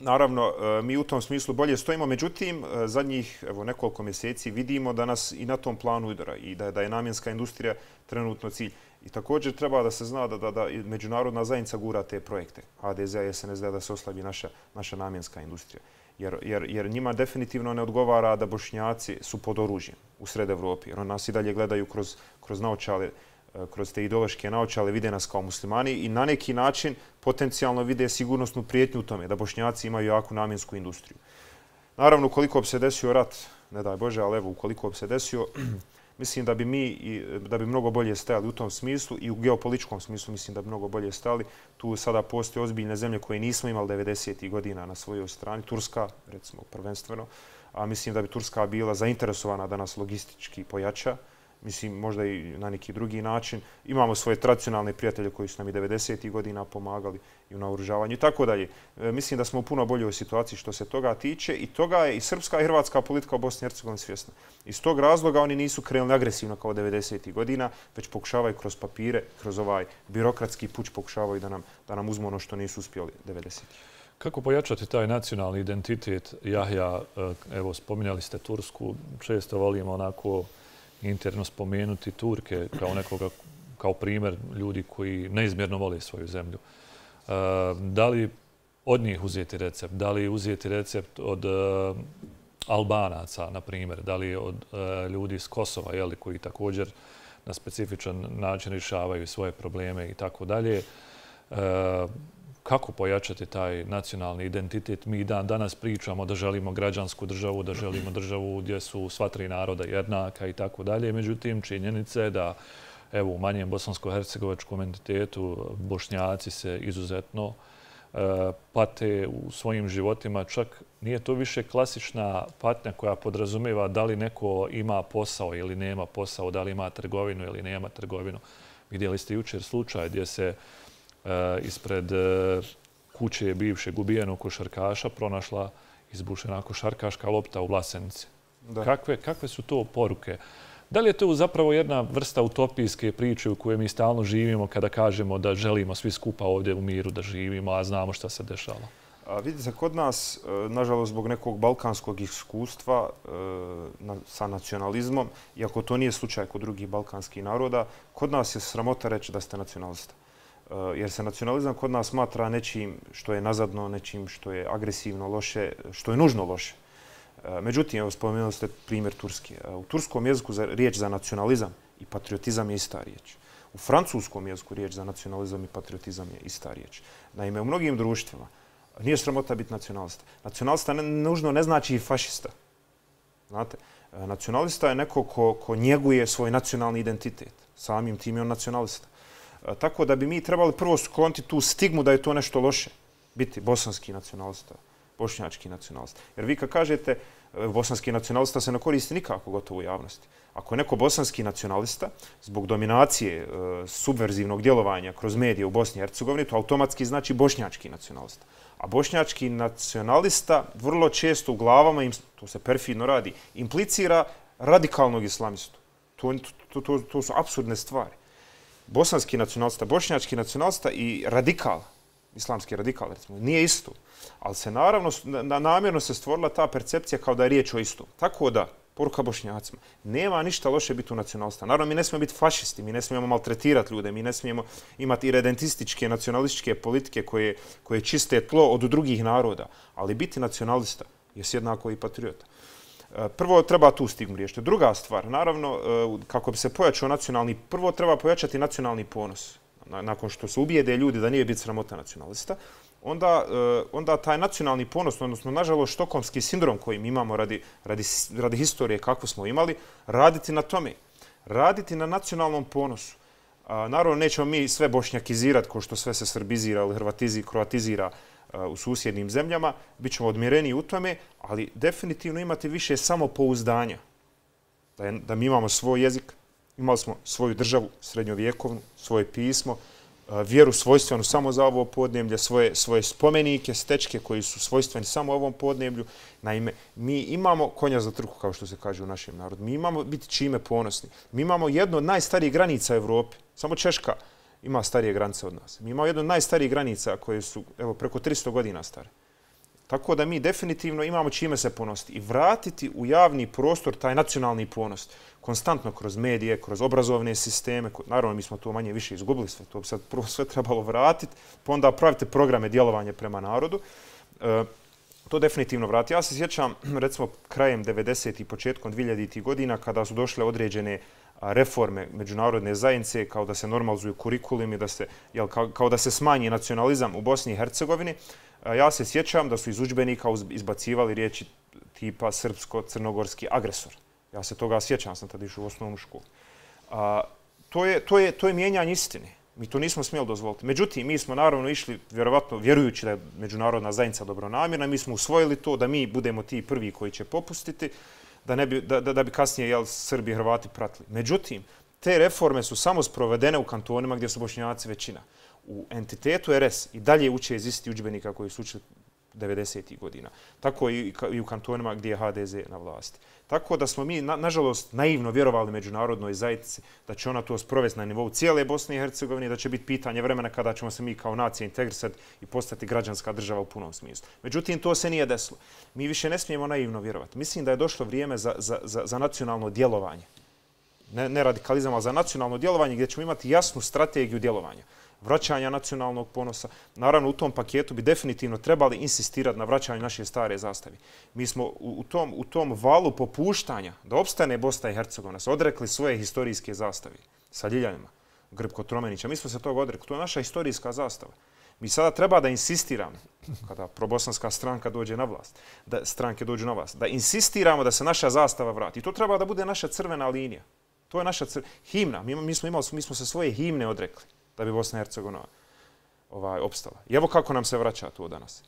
Naravno, e, mi u tom smislu bolje stojimo, međutim, e, zadnjih evo, nekoliko mjeseci vidimo da nas i na tom planu udara i da da je namjenska industrija trenutno cilj. I također treba da se zna da, da, da međunarodna zajednica gura te projekte, HDZ i SNSD, da se oslabi naša, naša namjenska industrija jer, jer, jer njima definitivno ne odgovara da bošnjaci su pod oružjem u sred Evropi. Jer oni nas i dalje gledaju kroz, kroz naočale, E, kroz te ideološke naočale, vide nas kao muslimani i na neki način potencijalno vide sigurnosnu prijetnju u tome da bošnjaci imaju jaku namjensku industriju. Naravno, ukoliko bi se desio rat, ne daj Bože, ali evo, ukoliko bi se desio, mislim da bi mi da bi mnogo bolje stajali u tom smislu i u geopolitičkom smislu mislim da bi mnogo bolje stali. Tu sada postoje ozbiljne zemlje koje nismo imali 90. godina na svojoj strani. Turska, recimo, prvenstveno. A mislim da bi Turska bila zainteresovana da nas logistički pojača mislim možda i na neki drugi način. Imamo svoje tradicionalne prijatelje koji su nam i 90. godina pomagali i u naoružavanju i tako dalje. E, mislim da smo u puno boljoj situaciji što se toga tiče i toga je i srpska i hrvatska politika u Bosni i Hercegovini svjesna. Iz tog razloga oni nisu krenuli agresivno kao 90. godina, već pokušavaju kroz papire, kroz ovaj birokratski puć pokušavaju da nam, da nam uzmu ono što nisu uspjeli 90. Kako pojačati taj nacionalni identitet? Jahja, e, evo, spominjali ste Tursku, često volimo onako interno spomenuti Turke kao nekoga, kao primjer ljudi koji neizmjerno vole svoju zemlju. E, da li od njih uzeti recept? Da li uzeti recept od e, Albanaca, na primjer? Da li od e, ljudi iz Kosova, jeli, koji također na specifičan način rješavaju svoje probleme i tako dalje? Kako pojačati taj nacionalni identitet. Mi dan danas pričamo da želimo građansku državu, da želimo državu gdje su sva tri naroda jednaka i tako dalje. Međutim, činjenica je da evo, u manjem bosansko-hercegovačkom entitetu bošnjaci se izuzetno e, pate u svojim životima. Čak nije to više klasična patnja koja podrazumeva da li neko ima posao ili nema posao, da li ima trgovinu ili nema trgovinu. Vidjeli ste jučer slučaj gdje se ispred eh, kuće bivšeg ubijenog košarkaša pronašla izbušena košarkaška lopta u Vlasenici. Kakve, kakve su to poruke? Da li je to zapravo jedna vrsta utopijske priče u kojoj mi stalno živimo kada kažemo da želimo svi skupa ovdje u miru da živimo, a znamo šta se dešava? A vidite, kod nas, eh, nažalost, zbog nekog balkanskog iskustva sa nacionalizmom, iako to nije slučaj kod drugih balkanskih naroda, kod nas je sramota reći da ste nacionalista. Eh, jer se nacionalizam kod nas smatra nečim što je nazadno, nečim što je agresivno, loše, što je nužno loše. Eh, međutim, evo spomenuli ste primjer Turske. Eh, u turskom jeziku za, riječ za nacionalizam i patriotizam je ista riječ. U francuskom jeziku riječ za nacionalizam i patriotizam je ista riječ. Naime, u mnogim društvima nije sramota biti nacionalista. Nacionalista ne, nužno ne znači i fašista. Znate, nacionalista je neko ko, ko njeguje svoj nacionalni identitet. Samim tim je on nacionalista. Tako da bi mi trebali prvo skloniti tu stigmu da je to nešto loše. Biti bosanski nacionalista, bošnjački nacionalista. Jer vi kad kažete e, bosanski nacionalista se ne koristi nikako gotovo u javnosti. Ako je neko bosanski nacionalista, zbog dominacije e, subverzivnog djelovanja kroz medije u Bosni i Hercegovini, to automatski znači bošnjački nacionalista. A bošnjački nacionalista vrlo često u glavama, im, to se perfidno radi, implicira radikalnog islamistu. To, to, to, to su absurdne stvari bosanski nacionalista, bošnjački nacionalista i radikal, islamski radikal, recimo, nije isto. Ali se naravno, na, namjerno se stvorila ta percepcija kao da je riječ o istom. Tako da, poruka bošnjacima, nema ništa loše biti u nacionalista. Naravno, mi ne smijemo biti fašisti, mi ne smijemo maltretirati ljude, mi ne smijemo imati redentističke, nacionalističke politike koje, koje čiste tlo od drugih naroda. Ali biti nacionalista je jednako i patriota. Prvo treba tu stigmu riješiti. Druga stvar, naravno, e, kako bi se pojačao nacionalni, prvo treba pojačati nacionalni ponos. Nakon što se ubijede ljudi da nije biti sramota nacionalista, onda, e, onda taj nacionalni ponos, odnosno, nažalost, štokomski sindrom koji mi imamo radi, radi, radi historije kako smo imali, raditi na tome. Raditi na nacionalnom ponosu. Naravno, nećemo mi sve bošnjakizirati, ko što sve se srbizira ili hrvatizi, kroatizira, u susjednim zemljama, bit ćemo odmireni u tome, ali definitivno imate više samopouzdanja. Da, je, da mi imamo svoj jezik, imali smo svoju državu srednjovjekovnu, svoje pismo, vjeru svojstvenu samo za ovo podneblje, svoje, svoje spomenike, stečke koji su svojstveni samo ovom podneblju. Naime, mi imamo konja za trku, kao što se kaže u našem narodu. Mi imamo biti čime ponosni. Mi imamo jednu od najstarijih granica Evrope. Samo Češka ima starije granice od nas. Mi imamo jednu od najstarijih granica koje su evo, preko 300 godina stare. Tako da mi definitivno imamo čime se ponositi i vratiti u javni prostor taj nacionalni ponos konstantno kroz medije, kroz obrazovne sisteme. Naravno, mi smo to manje više izgubili sve. To bi sad prvo sve trebalo vratiti, pa onda pravite programe djelovanja prema narodu. E, to definitivno vrati. Ja se sjećam, recimo, krajem 90. i početkom 2000. godina, kada su došle određene reforme međunarodne zajednice kao da se normalizuju kurikulumi, da se, jel, kao, kao da se smanji nacionalizam u Bosni i Hercegovini. Ja se sjećam da su iz učbenika izbacivali riječi tipa srpsko-crnogorski agresor. Ja se toga sjećam, sam tada išao u osnovnu školu. A, to, je, to, je, to je mijenjanje istine. Mi to nismo smjeli dozvoliti. Međutim, mi smo naravno išli, vjerovatno, vjerujući da je međunarodna zajednica dobronamirna, mi smo usvojili to da mi budemo ti prvi koji će popustiti da, ne bi, da, da bi kasnije jel, Srbi i Hrvati pratili. Međutim, te reforme su samo sprovedene u kantonima gdje su bošnjaci većina. U entitetu RS i dalje uče iz isti učbenika koji su učili 90. godina. Tako i, i u kantonima gdje je HDZ na vlasti. Tako da smo mi, na, nažalost, naivno vjerovali međunarodnoj zajednici da će ona to sprovesti na nivou cijele Bosne i Hercegovine, da će biti pitanje vremena kada ćemo se mi kao nacija integrisati i postati građanska država u punom smislu. Međutim, to se nije desilo. Mi više ne smijemo naivno vjerovati. Mislim da je došlo vrijeme za, za, za, za nacionalno djelovanje. Ne, ne radikalizam, ali za nacionalno djelovanje gdje ćemo imati jasnu strategiju djelovanja vraćanja nacionalnog ponosa. Naravno, u tom paketu bi definitivno trebali insistirati na vraćanju naše stare zastave. Mi smo u tom, u tom valu popuštanja da opstane Bosna i Hercegovina se odrekli svoje historijske zastave sa Ljiljanima, Grbko Tromenića. Mi smo se toga odrekli. To je naša historijska zastava. Mi sada treba da insistiramo, kada probosanska stranka dođe na vlast, da stranke dođu na vlast, da insistiramo da se naša zastava vrati. I to treba da bude naša crvena linija. To je naša cr... himna. Mi, mi, smo imali, mi smo se svoje himne odrekli da bi Bosna i Hercegovina ovaj, opstala. I evo kako nam se vraća to danas.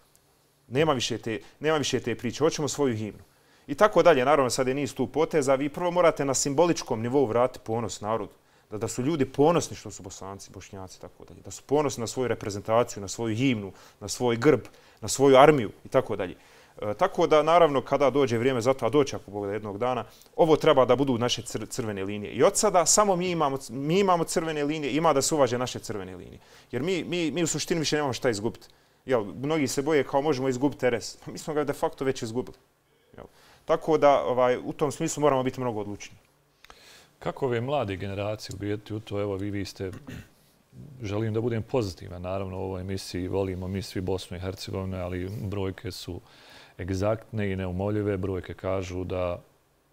Nema više te, nema više te priče. Hoćemo svoju himnu. I tako dalje. Naravno, sad je niz tu poteza. Vi prvo morate na simboličkom nivou vratiti ponos narodu. Da, da su ljudi ponosni što su bosanci, bošnjaci, tako dalje. Da su ponosni na svoju reprezentaciju, na svoju himnu, na svoj grb, na svoju armiju i tako dalje. E, tako da, naravno, kada dođe vrijeme za to, a doće ako Bog da jednog dana, ovo treba da budu naše crvene linije. I od sada samo mi imamo, mi imamo crvene linije, ima da se uvaže naše crvene linije. Jer mi, mi, mi u suštini više nemamo šta izgubiti. Jel, mnogi se boje kao možemo izgubiti RS. Pa mi smo ga de facto već izgubili. Jel. Tako da ovaj, u tom smislu moramo biti mnogo odlučni. Kako ove mlade generacije ubijeti u to? Evo, vi, vi ste, želim da budem pozitivan, naravno, u ovoj emisiji volimo mi svi Bosnu i Hercegovinu, ali brojke su egzaktne i neumoljive brojke kažu da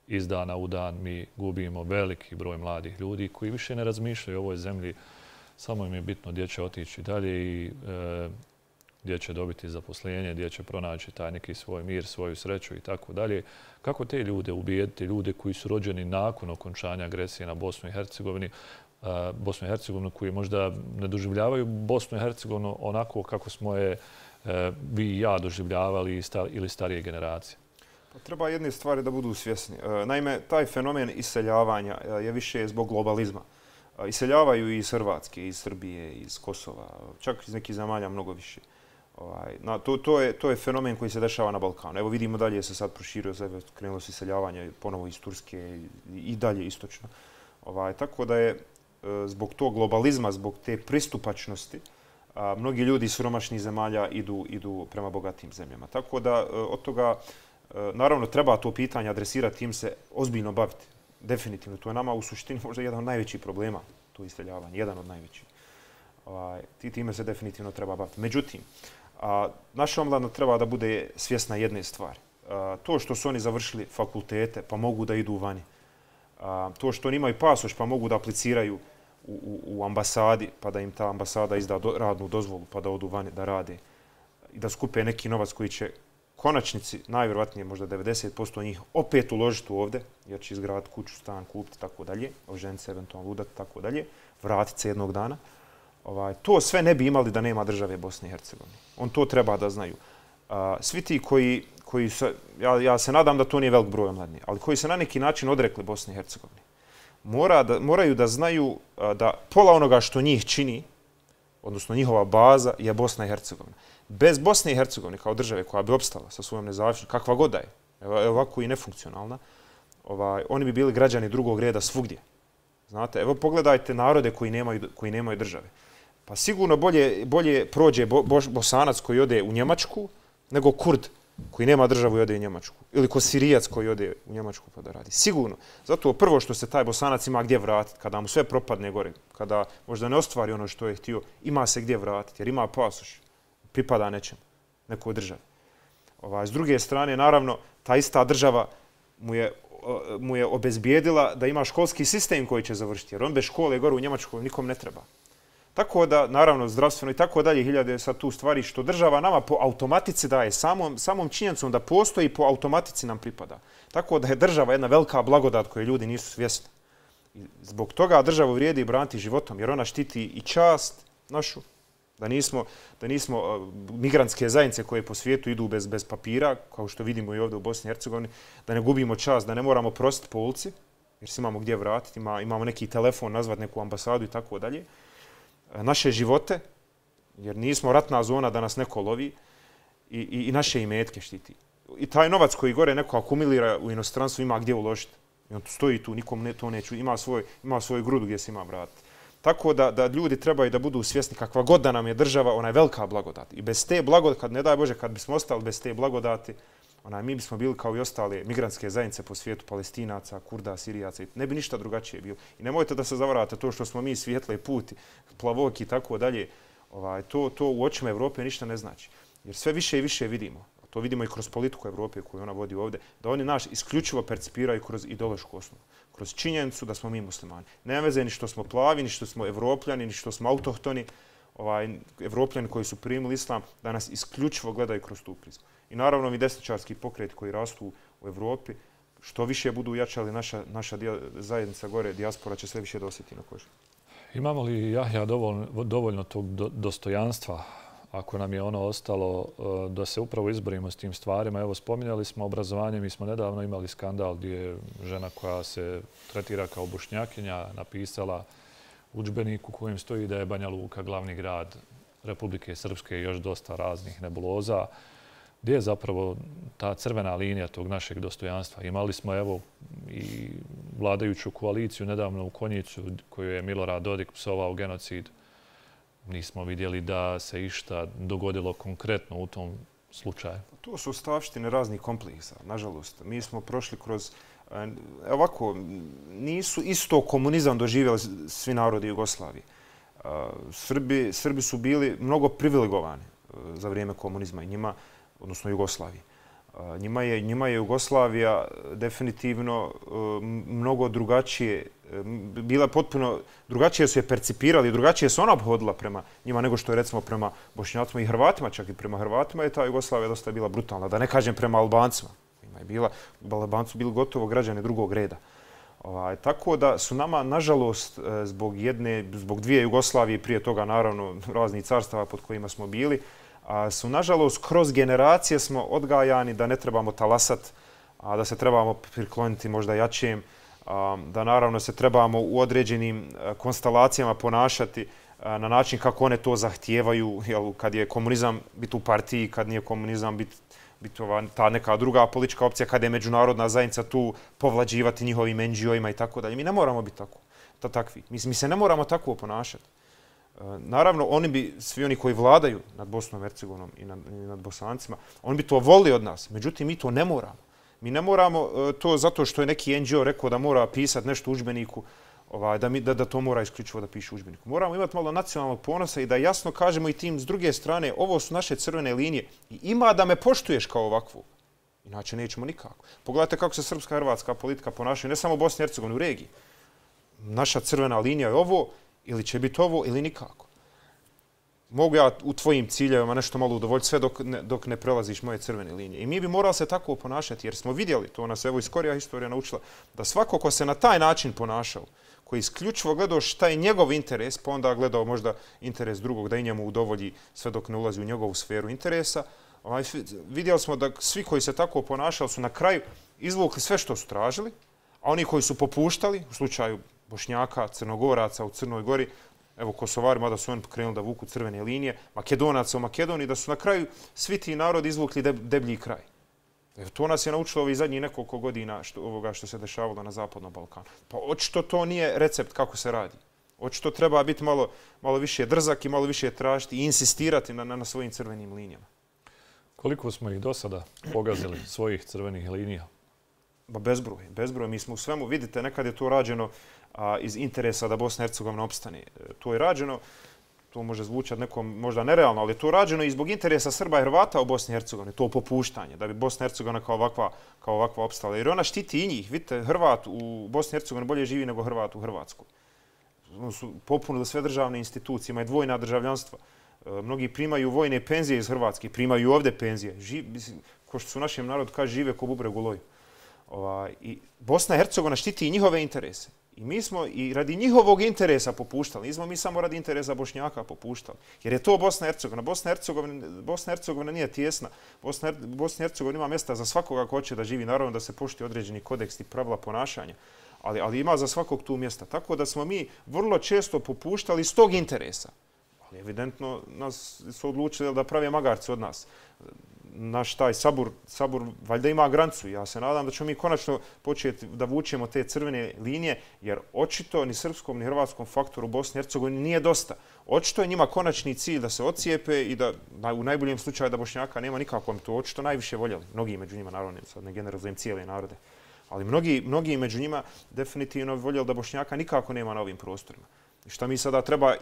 iz dana u dan mi gubimo veliki broj mladih ljudi koji više ne razmišljaju o ovoj zemlji. Samo im je bitno gdje će otići dalje i e, gdje će dobiti zaposlenje, gdje će pronaći taj neki svoj mir, svoju sreću i tako dalje. Kako te ljude ubijediti, ljude koji su rođeni nakon okončanja agresije na Bosnu i Hercegovini, e, Bosnu i Hercegovinu koji možda ne doživljavaju Bosnu i Hercegovinu onako kako smo je E, vi i ja doživljavali ili starije generacije? Pa treba jedne stvari da budu svjesni. E, naime, taj fenomen iseljavanja e, je više zbog globalizma. Iseljavaju i iz Hrvatske, iz Srbije, iz Kosova, čak iz nekih zemalja mnogo više. Ovaj, na, to, to, je, to je fenomen koji se dešava na Balkanu. Evo vidimo dalje se sad proširio, krenulo se iseljavanje ponovo iz Turske i, dalje istočno. Ovaj, tako da je zbog tog globalizma, zbog te pristupačnosti, a, mnogi ljudi iz siromašnih zemalja idu, idu prema bogatim zemljama. Tako da e, od toga, e, naravno, treba to pitanje adresirati, im se ozbiljno baviti. Definitivno. To je nama u suštini možda jedan od najvećih problema, to isteljavanje, jedan od najvećih. Ovaj, ti time se definitivno treba baviti. Međutim, a, naša omladna treba da bude svjesna jedne stvari. A, to što su oni završili fakultete pa mogu da idu vani, a, to što oni imaju pasoš pa mogu da apliciraju u, u ambasadi, pa da im ta ambasada izda do, radnu dozvolu, pa da odu vani da rade i da skupe neki novac koji će konačnici, najvjerovatnije možda 90% njih, opet uložiti ovde, jer će izgraditi kuću, stan, kupiti, tako dalje, oženiti se eventualno ludati, tako dalje, vratiti se jednog dana. Ovaj, to sve ne bi imali da nema države Bosne i Hercegovine. On to treba da znaju. A, svi ti koji, koji su, ja, ja se nadam da to nije velik broj mladni, ali koji se na neki način odrekli Bosne i Hercegovine, mora da, moraju da znaju da pola onoga što njih čini, odnosno njihova baza, je Bosna i Hercegovina. Bez Bosne i Hercegovine kao države koja bi opstala sa svojom nezavisnošću, kakva god da je, ovako i nefunkcionalna, ovaj, oni bi bili građani drugog reda svugdje. Znate, evo pogledajte narode koji nemaju, koji nemaju države. Pa sigurno bolje, bolje prođe bo, bo, bosanac koji ode u Njemačku nego kurd koji nema državu i ode u Njemačku. Ili ko Sirijac koji ode u Njemačku pa da radi. Sigurno. Zato prvo što se taj bosanac ima gdje vratiti, kada mu sve propadne gore, kada možda ne ostvari ono što je htio, ima se gdje vratiti, jer ima pasoš, pripada nečem, nekoj državi. Ovaj, s druge strane, naravno, ta ista država mu je, mu je obezbijedila da ima školski sistem koji će završiti, jer on bez škole gore u Njemačkoj nikom ne treba. Tako da, naravno, zdravstveno i tako dalje, hiljade sa tu stvari što država nama po automatici daje, samom, samom činjenicom da postoji po automatici nam pripada. Tako da je država jedna velika blagodat koje ljudi nisu svjesni. I zbog toga državu vrijedi braniti životom, jer ona štiti i čast našu, Da nismo, da nismo e, migrantske zajednice koje po svijetu idu bez, bez papira, kao što vidimo i ovdje u Bosni i Hercegovini, da ne gubimo čas, da ne moramo prostiti po ulici, jer se imamo gdje vratiti, imamo neki telefon, nazvat neku ambasadu i tako dalje. Naše živote, jer nismo ratna zona da nas neko lovi, i, i, i naše imetke štiti. I taj novac koji gore neko akumulira u inostranstvu ima gdje uložiti. I on stoji tu, nikom ne, to neću, ima svoj, ima svoj grudu gdje se ima vratiti. Tako da, da ljudi trebaju da budu svjesni kakva god da nam je država, ona je velika blagodat. I bez te blagodati, kad ne daj Bože, kad bismo ostali bez te blagodati, onaj, mi bismo bili kao i ostale migrantske zajednice po svijetu, palestinaca, kurda, sirijaca, ne bi ništa drugačije bilo. I nemojte da se zavarate to što smo mi svijetle puti, plavoki i tako dalje, ovaj, to, to u očima Evrope ništa ne znači. Jer sve više i više vidimo, to vidimo i kroz politiku Evrope koju ona vodi ovdje, da oni naš isključivo percipiraju kroz ideološku osnovu. Kroz činjenicu da smo mi muslimani. Nema veze ni što smo plavi, ni što smo evropljani, ni što smo autohtoni, ovaj, evropljani koji su primili islam, danas isključivo gledaju kroz tu prizmu. I naravno ovi desničarski pokret koji rastu u Evropi, što više budu jačali naša, naša zajednica gore, dijaspora će sve više dosjeti na koži. Imamo li Jahja dovoljno, dovoljno tog dostojanstva ako nam je ono ostalo e, da se upravo izborimo s tim stvarima. Evo, spominjali smo obrazovanje, mi smo nedavno imali skandal gdje je žena koja se tretira kao bušnjakinja napisala učbenik u kojem stoji da je Banja Luka glavni grad Republike Srpske i još dosta raznih nebuloza. Gdje je zapravo ta crvena linija tog našeg dostojanstva? Imali smo evo i vladajuću koaliciju nedavno u Konjicu koju je Milorad Dodik psovao genocid nismo vidjeli da se išta dogodilo konkretno u tom slučaju. To su stavštine raznih kompleksa, nažalost. Mi smo prošli kroz... E, ovako, nisu isto komunizam doživjeli svi narodi Jugoslavije. E, Srbi, Srbi su bili mnogo privilegovani e, za vrijeme komunizma i njima, odnosno Jugoslavije. Njima je, njima je Jugoslavija definitivno mnogo drugačije bila potpuno drugačije su je percipirali, drugačije se ona obhodila prema njima nego što je recimo prema Bošnjacima i Hrvatima, čak i prema Hrvatima je ta Jugoslavija dosta bila brutalna, da ne kažem prema Albancima. Ima je bila, Balabancu bili gotovo građani drugog reda. Ovaj, tako da su nama, nažalost, e, zbog jedne, zbog dvije Jugoslavije, prije toga naravno raznih carstava pod kojima smo bili, a, su nažalost kroz generacije smo odgajani da ne trebamo talasat, a da se trebamo prikloniti možda jačijem, da naravno se trebamo u određenim e, konstalacijama ponašati a, na način kako one to zahtijevaju, jel, kad je komunizam biti u partiji, kad nije komunizam biti biti ova, ta neka druga politička opcija, kad je međunarodna zajednica tu povlađivati njihovim NGO-ima i tako dalje. Mi ne moramo biti tako, ta, takvi. Mi, mi se ne moramo tako ponašati. E, naravno, oni bi, svi oni koji vladaju nad Bosnom, Hercegovinom i nad, i nad Bosancima, oni bi to volili od nas. Međutim, mi to ne moramo. Mi ne moramo e, to zato što je neki NGO rekao da mora pisati nešto u učbeniku, ovaj, da, mi, da, da to mora isključivo da piše u učbeniku. Moramo imati malo nacionalnog ponosa i da jasno kažemo i tim s druge strane, ovo su naše crvene linije i ima da me poštuješ kao ovakvu. Inače nećemo nikako. Pogledajte kako se srpska hrvatska politika ponaša, ne samo u Bosni i Hercegovini, u regiji. Naša crvena linija je ovo, ili će biti ovo, ili nikako mogu ja u tvojim ciljevima nešto malo udovoljiti sve dok ne, dok ne prelaziš moje crvene linije. I mi bi morali se tako ponašati jer smo vidjeli, to nas evo iskorija historija naučila, da svako ko se na taj način ponašao, koji isključivo gledao šta je njegov interes, pa onda gledao možda interes drugog da i njemu udovolji sve dok ne ulazi u njegovu sferu interesa, ovaj, vidjeli smo da svi koji se tako ponašali su na kraju izvukli sve što su tražili, a oni koji su popuštali, u slučaju Bošnjaka, Crnogoraca u Crnoj Gori, evo Kosovari, mada su oni pokrenuli da vuku crvene linije, Makedonaca u Makedoniji, da su na kraju svi ti narodi izvukli deblji kraj. To nas je naučilo ovih zadnjih nekoliko godina što, ovoga što se dešavalo na Zapadnom Balkanu. Pa očito to nije recept kako se radi. Očito treba biti malo, malo više drzak i malo više tražiti i insistirati na, na, na svojim crvenim linijama. Koliko smo ih do sada pogazili svojih crvenih linija? Ba bezbroj, bezbroj. Mi smo u svemu, vidite, nekad je to rađeno iz interesa da Bosna i Hercegovina opstane. E, to je rađeno, to može zvučati nekom možda nerealno, ali je to rađeno i zbog interesa Srba i Hrvata u Bosni i Hercegovini, to popuštanje, da bi Bosna i Hercegovina kao ovakva, kao ovakva opstala. Jer ona štiti i njih. Vidite, Hrvat u Bosni i Hercegovini bolje živi nego Hrvat u Hrvatskoj. Ono su popunili sve državne institucije, imaju dvojna državljanstva. E, mnogi primaju vojne penzije iz Hrvatske, primaju ovdje penzije. Živ, mislim, ko što su našem narodu kaže, žive ko bubre u loju. I Bosna i Hercegovina štiti i njihove interese I mi smo i radi njihovog interesa popuštali. Nismo mi samo radi interesa Bošnjaka popuštali. Jer je to Bosna i Hercegovina. Bosna i Hercegovina, Bosna i Hercegovina nije tjesna. Bosna, Bosna i Hercegovina ima mjesta za svakoga ko hoće da živi. Naravno da se pošti određeni kodeks i pravila ponašanja. Ali, ali ima za svakog tu mjesta. Tako da smo mi vrlo često popuštali iz tog interesa. Ali evidentno nas su odlučili da prave magarci od nas naš taj sabur, sabur valjda ima grancu. Ja se nadam da ćemo mi konačno početi da vučemo te crvene linije, jer očito ni srpskom ni hrvatskom faktoru Bosni i Hercegovini nije dosta. Očito je njima konačni cilj da se ocijepe i da u najboljem slučaju da Bošnjaka nema nikako to očito najviše voljeli. Mnogi među njima, naravno, sad ne generalizujem cijele narode. Ali mnogi, mnogi među njima definitivno voljeli da Bošnjaka nikako nema na ovim prostorima. I šta mi sada treba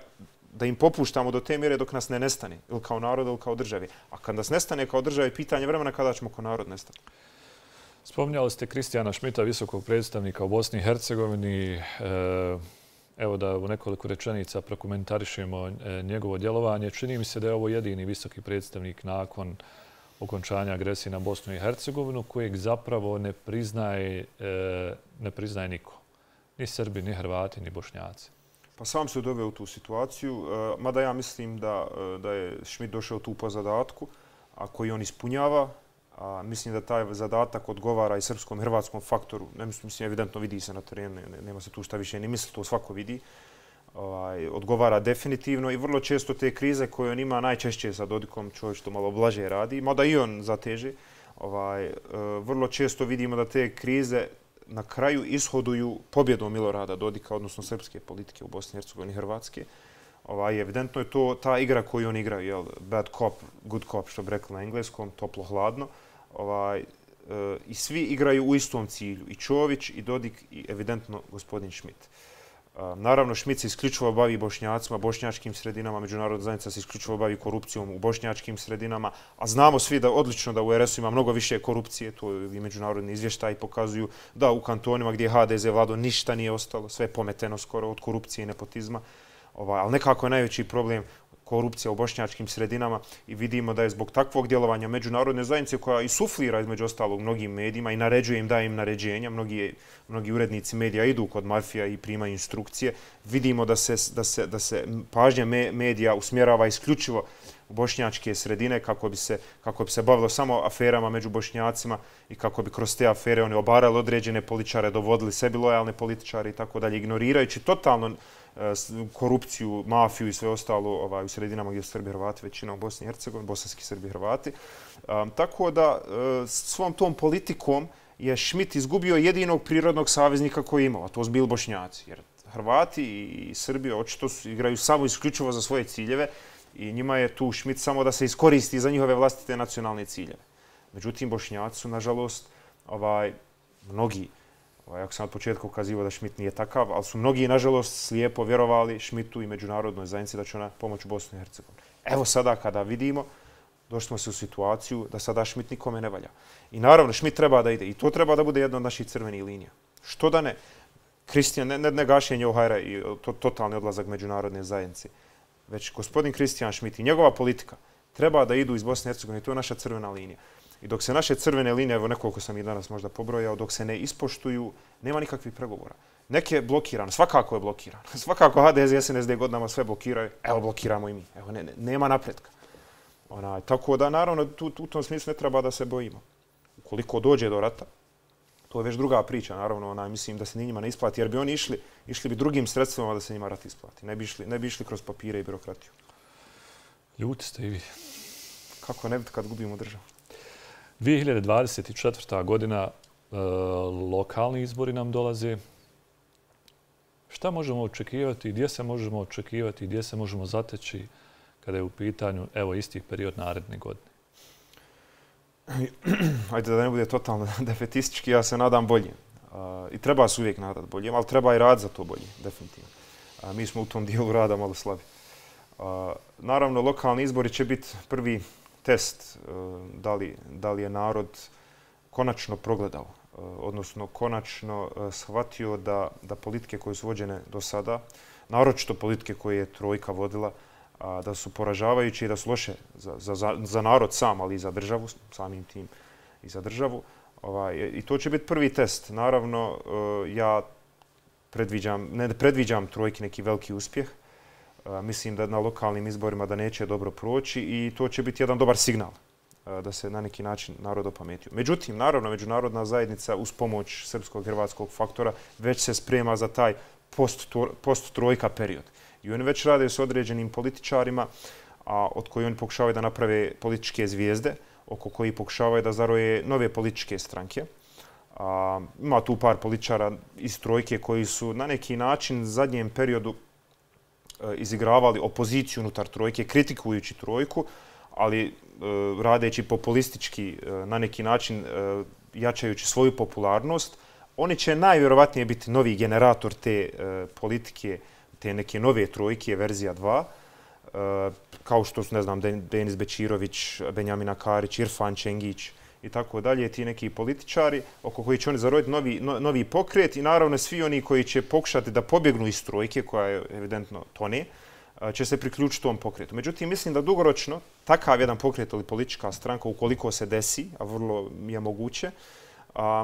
da im popuštamo do te mjere dok nas ne nestane, ili kao narod, ili kao državi. A kad nas nestane kao državi, pitanje vremena kada ćemo kao narod nestati. Spomnjali ste Kristijana Šmita, visokog predstavnika u Bosni i Hercegovini. E, evo da u nekoliko rečenica prokomentarišemo e, njegovo djelovanje. Čini mi se da je ovo jedini visoki predstavnik nakon okončanja agresije na Bosnu i Hercegovinu kojeg zapravo ne priznaje, e, ne priznaje niko. Ni Srbi, ni Hrvati, ni Bošnjaci. Pa sam se doveo u tu situaciju, e, mada ja mislim da, e, da je Schmidt došao tu po zadatku, a koji on ispunjava. A mislim da taj zadatak odgovara i srpskom hrvatskom faktoru. Ne mislim, mislim, evidentno vidi se na terenu, nema se tu šta više ni misli, to svako vidi. Ovaj, odgovara definitivno i vrlo često te krize koje on ima najčešće sa Dodikom, čovjek što malo blaže radi, mada i on zateže. Ovaj, e, vrlo često vidimo da te krize na kraju ishoduju pobjedom Milorada Dodika, odnosno srpske politike u Bosni i Hercegovini i Hrvatske. Ovaj, evidentno je to ta igra koju oni igraju, jel, bad cop, good cop, što bi rekli na engleskom, toplo-hladno. Ovaj, e, I svi igraju u istom cilju, i Čović, i Dodik, i evidentno gospodin Schmidt. Naravno, Šmit se isključivo bavi bošnjacima, bošnjačkim sredinama, međunarodna zajednica se isključivo bavi korupcijom u bošnjačkim sredinama, a znamo svi da odlično da u RS-u ima mnogo više korupcije, to i međunarodni izvještaji pokazuju da u kantonima gdje je HDZ vlado ništa nije ostalo, sve pometeno skoro od korupcije i nepotizma. Ovaj, ali nekako je najveći problem korupcija u bošnjačkim sredinama i vidimo da je zbog takvog djelovanja međunarodne zajednice koja i suflira između ostalog mnogim medijima i naređuje im da im naređenja, mnogi, mnogi urednici medija idu kod mafija i primaju instrukcije, vidimo da se, da se, da se pažnja medija usmjerava isključivo u bošnjačke sredine kako bi se kako bi se bavilo samo aferama među bošnjacima i kako bi kroz te afere oni obarali određene političare, dovodili sebi lojalne političare i tako dalje, ignorirajući totalno korupciju, mafiju i sve ostalo ovaj, u sredinama gdje su Srbi Hrvati, većina u Bosni i Hercegovini, bosanski Srbi Hrvati. Um, tako da uh, svom tom politikom je Schmidt izgubio jedinog prirodnog saveznika koji je imao, a to su bili Bošnjaci. Jer Hrvati i Srbi očito su, igraju samo isključivo za svoje ciljeve i njima je tu Schmidt samo da se iskoristi za njihove vlastite nacionalne ciljeve. Međutim, Bošnjaci su, nažalost, ovaj, mnogi Ovaj, ako sam od početka ukazivao da Schmidt nije takav, ali su mnogi, nažalost, slijepo vjerovali Schmidtu i međunarodnoj zajednici da će ona pomoći Bosnu i Hercegovini. Evo sada kada vidimo, došli smo se u situaciju da sada Schmidt nikome ne valja. I naravno, Schmidt treba da ide. I to treba da bude jedna od naših crvenih linija. Što da ne? Kristijan, ne, ne, ne gašenje Ohajra i e, to, totalni odlazak međunarodne zajednice. Već gospodin Kristijan Schmidt i njegova politika treba da idu iz Bosne i Hercegovine. To je naša crvena linija. I dok se naše crvene linije, evo nekoliko sam ih danas možda pobrojao, dok se ne ispoštuju, nema nikakvih pregovora. Neke je blokirano, svakako je blokirano. Svakako HDZ i SNSD godinama sve blokiraju, evo blokiramo i mi. Evo, ne, ne, nema napretka. Ona, tako da, naravno, tu, u tom smislu ne treba da se bojimo. Ukoliko dođe do rata, to je već druga priča, naravno, ona, mislim da se njima ne isplati, jer bi oni išli, išli bi drugim sredstvima da se njima rat isplati. Ne bi išli, ne bi išli kroz papire i birokratiju. Ljuti ste i vi. Kako ne bi kad gubimo državu? 2024. godina e, lokalni izbori nam dolaze. Šta možemo očekivati, gdje se možemo očekivati, gdje se možemo zateći kada je u pitanju evo istih period naredne godine? Ajde da ne bude totalno defetistički, ja se nadam bolje. E, I treba se uvijek nadat bolje, ali treba i rad za to bolje, definitivno. E, mi smo u tom dijelu rada malo slabi. E, naravno, lokalni izbori će biti prvi test eh, da li, da li je narod konačno progledao, eh, odnosno konačno eh, shvatio da, da politike koje su vođene do sada, naročito politike koje je Trojka vodila, a, da su poražavajuće i da su loše za, za, za narod sam, ali i za državu, samim tim i za državu. Ovaj, I to će biti prvi test. Naravno, ja predviđam, ne predviđam trojki neki veliki uspjeh. Mislim da na lokalnim izborima da neće dobro proći i to će biti jedan dobar signal da se na neki način narod opametio. Međutim, naravno, međunarodna zajednica uz pomoć srpskog i hrvatskog faktora već se sprema za taj post-trojka period. I oni već rade s određenim političarima a od koji oni pokušavaju da naprave političke zvijezde, oko koji pokušavaju da zaroje nove političke stranke. A, ima tu par političara iz trojke koji su na neki način zadnjem periodu Eh, izigravali opoziciju unutar trojke, kritikujući trojku, ali eh, radeći populistički eh, na neki način jačajući svoju popularnost, oni će najvjerovatnije biti novi generator te politike, te neke nove trojke, verzija 2, kao što su, ne znam, Denis Bečirović, Benjamina Karić, Irfan Čengić i tako dalje, ti neki političari oko koji će oni zaroditi novi, novi pokret i naravno svi oni koji će pokušati da pobjegnu iz trojke, koja je evidentno tone, će se priključiti tom pokretu. Međutim, mislim da dugoročno takav jedan pokret ili politička stranka, ukoliko se desi, a vrlo je moguće,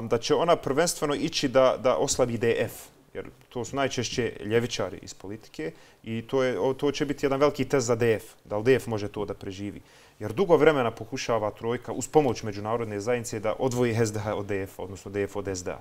da će ona prvenstveno ići da, da oslabi DF, jer to su najčešće ljevičari iz politike i to, je, to će biti jedan veliki test za DF, da li DF može to da preživi. Jer dugo vremena pokušava trojka uz pomoć međunarodne zajednice da odvoji SDA od DF, odnosno DF od SDA.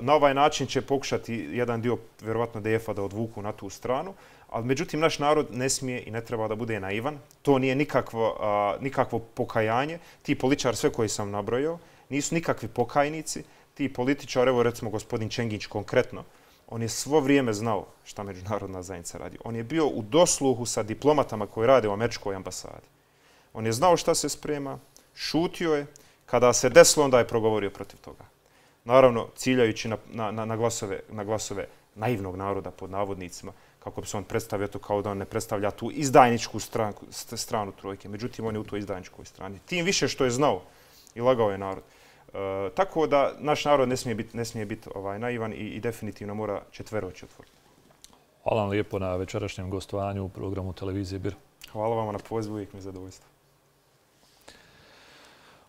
Na ovaj način će pokušati jedan dio, vjerovatno DF-a, da odvuku na tu stranu, ali međutim naš narod ne smije i ne treba da bude naivan. To nije nikakvo, nikakvo pokajanje. Ti političar, sve koji sam nabrojao, nisu nikakvi pokajnici ti političar, evo recimo gospodin Čengić konkretno, on je svo vrijeme znao šta međunarodna zajednica radi. On je bio u dosluhu sa diplomatama koji rade u američkoj ambasadi. On je znao šta se sprema, šutio je, kada se desilo, onda je progovorio protiv toga. Naravno, ciljajući na, na, na, glasove, na glasove naivnog naroda pod navodnicima, kako bi se on predstavio to kao da on ne predstavlja tu izdajničku stranku, stranu trojke. Međutim, on je u toj izdajničkoj strani. Tim više što je znao i lagao je narod. E, tako da naš narod ne smije biti, ne smije biti ovaj, naivan i, i definitivno mora četveroći otvoriti. Hvala vam lijepo na večerašnjem gostovanju u programu televizije BIR. Hvala vam na pozivu, uvijek mi je zadovoljstvo.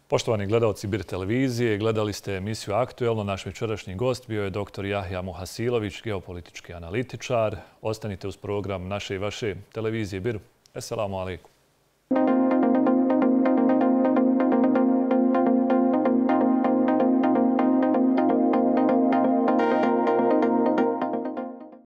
Poštovani gledalci BIR televizije, gledali ste emisiju Aktuelno. Naš večerašnji gost bio je dr. Jahja Muhasilović, geopolitički analitičar. Ostanite uz program naše i vaše televizije BIR. Esselamu alaikum.